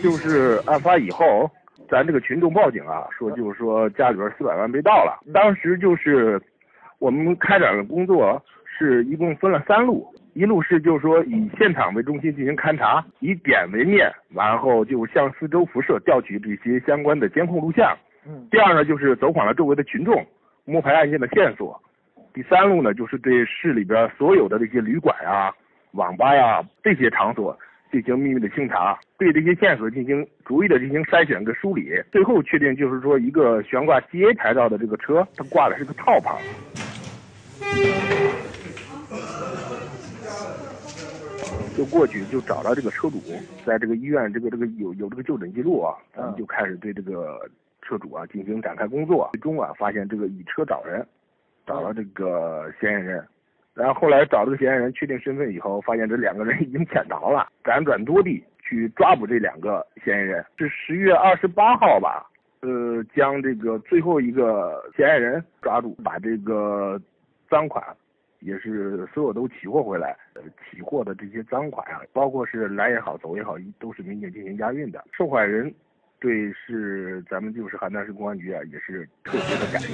就是案发以后，咱这个群众报警啊，说就是说家里边四百万被盗了。当时就是我们开展的工作是一共分了三路，一路是就是说以现场为中心进行勘查，以点为面，然后就向四周辐射调取这些相关的监控录像。嗯第二呢，就是走访了周围的群众，摸排案件的线索。第三路呢，就是对市里边所有的这些旅馆啊、网吧呀、这些场所进行秘密的清查，对这些线索进行逐一的进行筛选跟梳理，最后确定就是说一个悬挂 GA 牌照的这个车，它挂的是个套牌。就过去就找到这个车主，在这个医院这个这个有有这个就诊记录啊，咱们就开始对这个车主啊进行展开工作。最终啊发现这个以车找人，找到这个嫌疑人，然后后来找这个嫌疑人确定身份以后，发现这两个人已经潜逃了，辗转多地去抓捕这两个嫌疑人。是十月二十八号吧，呃，将这个最后一个嫌疑人抓住，把这个赃款也是所有都起货回来。呃，起货的这些赃款啊，包括是来也好，走也好，都是民警进行押运的。受害人对是咱们就是邯郸市公安局啊，也是特别的感谢。